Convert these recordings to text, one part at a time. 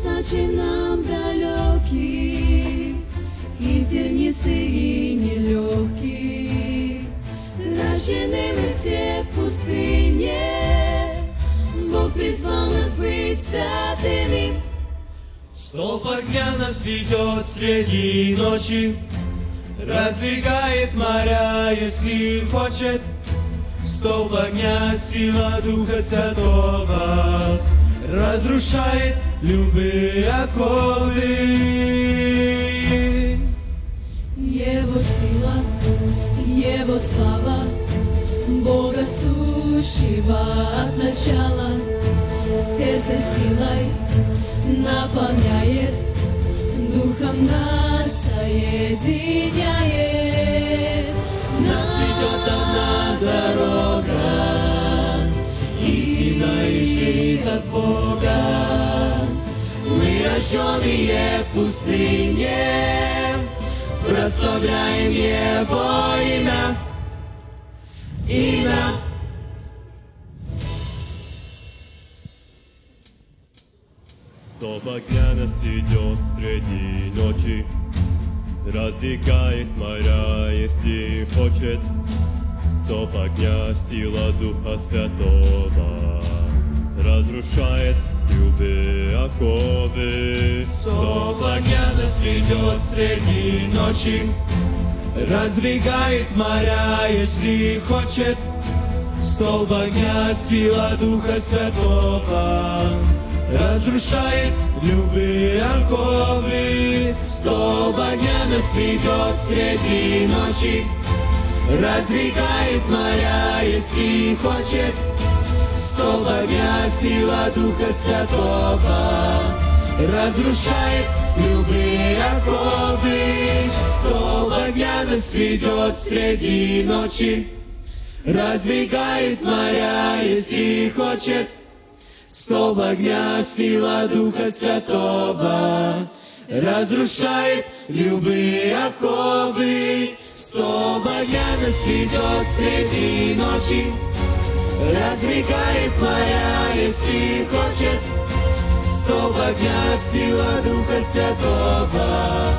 ночи нам далекие, И тернистые, и нелегкие. Рождены мы все в пустыне, Бог призвал нас быть святыми. Столб огня нас ведет среди ночи, Раздвигает моря, если хочет. Столб огня, сила Духа Святого, Разрушает любые оковы. Его сила, Его слава, Бога сущего от начала, сердце силой наполняет, Духом нас соединяет. Жизнь от Бога. Мы рожденные в пустыне, прославляем Его имя, имя. Огня нас ведет среди ночи, Раздвигает моря, если хочет. Столб огня, сила Духа Святого, Разрушает любые оковы. Столб огня нас ведет среди ночи, Раздвигает моря, если хочет. Столб огня, сила Духа Святого, Разрушает любые оковы. Столб огня нас ведет среди ночи, Раздвигает моря, если хочет. Огня, сила Духа Святого, Разрушает любые оковы. Столб огня нас ведет среди ночи, Раздвигает моря, если хочет. Столб огня, сила Духа Святого, Разрушает любые оковы. Столб огня нас ведет среди ночи, Раздвигает моря, если хочет. Столб огня, сила Духа Святого,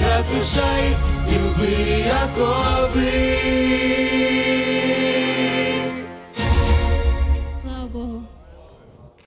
Разрушает любые оковы.